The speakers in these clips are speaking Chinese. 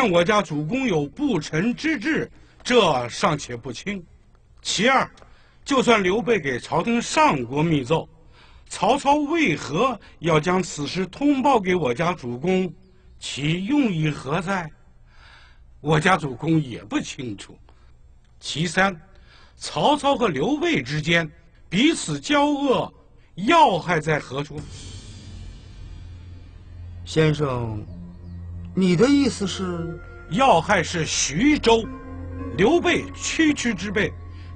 见我家主公有不臣之志，这尚且不清；其二，就算刘备给朝廷上过密奏，曹操为何要将此事通报给我家主公？其用意何在？我家主公也不清楚。其三，曹操和刘备之间彼此交恶，要害在何处？先生。你的意思是，要害是徐州，刘备区区之辈，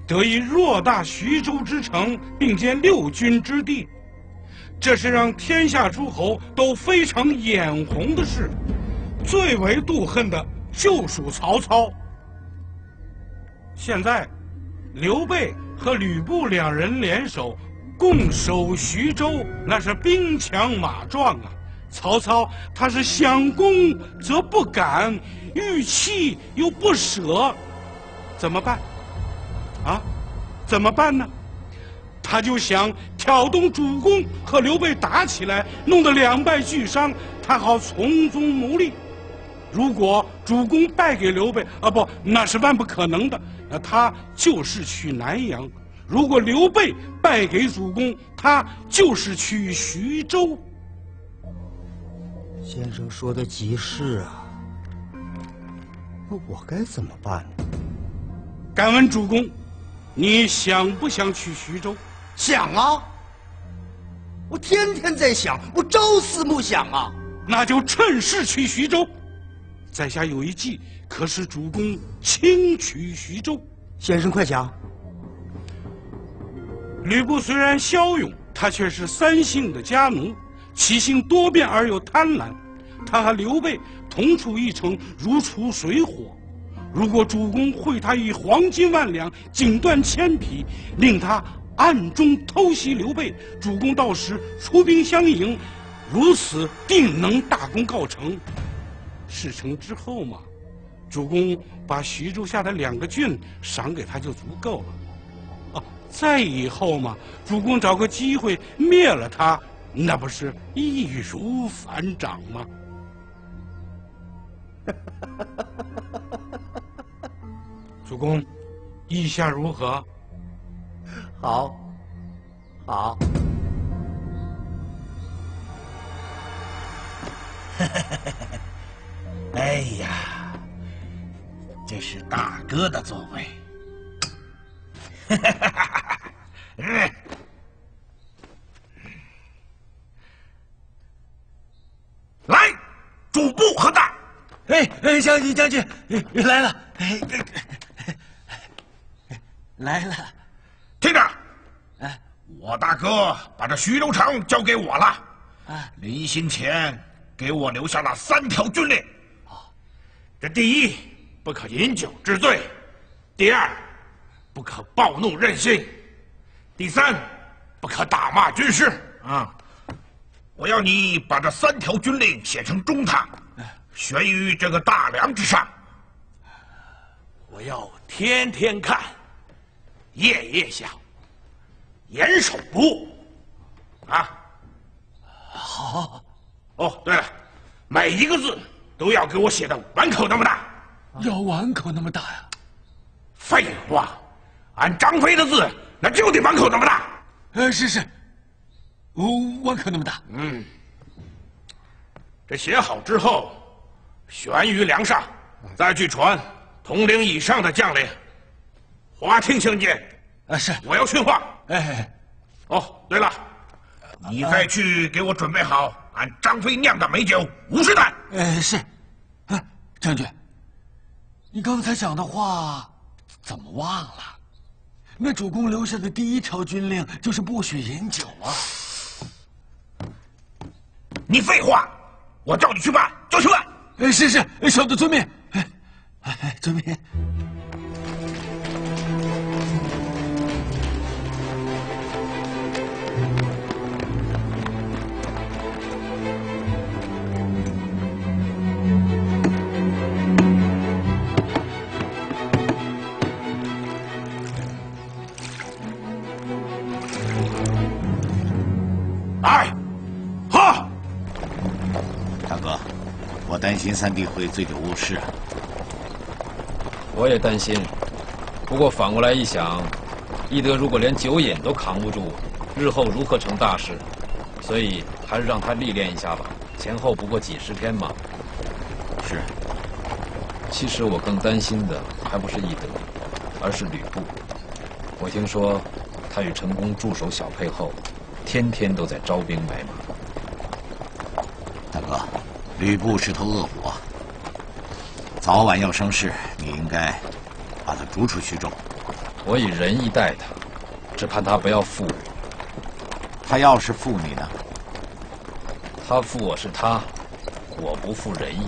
得以偌大徐州之城，并兼六军之地，这是让天下诸侯都非常眼红的事。最为妒恨的就属曹操。现在，刘备和吕布两人联手，共守徐州，那是兵强马壮啊。曹操他是想攻则不敢，欲弃又不舍，怎么办？啊，怎么办呢？他就想挑动主公和刘备打起来，弄得两败俱伤，他好从中牟利。如果主公败给刘备，啊不，那是万不可能的。那他就是去南阳；如果刘备败给主公，他就是去徐州。先生说的极是啊，那我该怎么办呢？敢问主公，你想不想去徐州？想啊！我天天在想，我朝思暮想啊！那就趁势去徐州。在下有一计，可使主公轻取徐州。先生快讲。吕布虽然骁勇，他却是三姓的家奴。其性多变而又贪婪，他和刘备同处一城，如出水火。如果主公会他以黄金万两，锦缎千匹，令他暗中偷袭刘备，主公到时出兵相迎，如此定能大功告成。事成之后嘛，主公把徐州下的两个郡赏给他就足够了。啊，再以后嘛，主公找个机会灭了他。那不是易如反掌吗？主公，意下如何？好，好。哎呀，这是大哥的座位。将军将军来了，哎来了。听着，哎，我大哥把这徐州城交给我了。啊，临行前给我留下了三条军令。哦，这第一，不可饮酒致醉；第二，不可暴怒任性；第三，不可打骂军师。啊。我要你把这三条军令写成中堂，悬于这个大梁之上。我要天天看，夜夜想，严守不误。啊，好。哦，对了，每一个字都要给我写的碗口那么大。要碗口那么大呀？废话，俺张飞的字，那就得碗口那么大。呃，是是。哦，碗口那么大。嗯，这写好之后，悬于梁上，再去传统领以上的将领。华听相见。啊，是。我要训话。哎，哦，对了，你再去给我准备好俺张飞酿的美酒五十担。哎，是。哎，将军，你刚才讲的话怎么忘了？那主公留下的第一条军令就是不许饮酒啊。你废话，我叫你去办就去办。是是，小的遵命。哎，遵命。担心三弟会醉酒误事啊。我也担心，不过反过来一想，一德如果连酒瘾都扛不住，日后如何成大事？所以还是让他历练一下吧。前后不过几十天嘛。是。其实我更担心的还不是一德，而是吕布。我听说他与陈宫驻守小沛后，天天都在招兵买马。吕布是头恶虎啊，早晚要生事，你应该把他逐出徐州。我以仁义待他，只盼他不要负我。他要是负你呢？他负我是他，我不负仁义。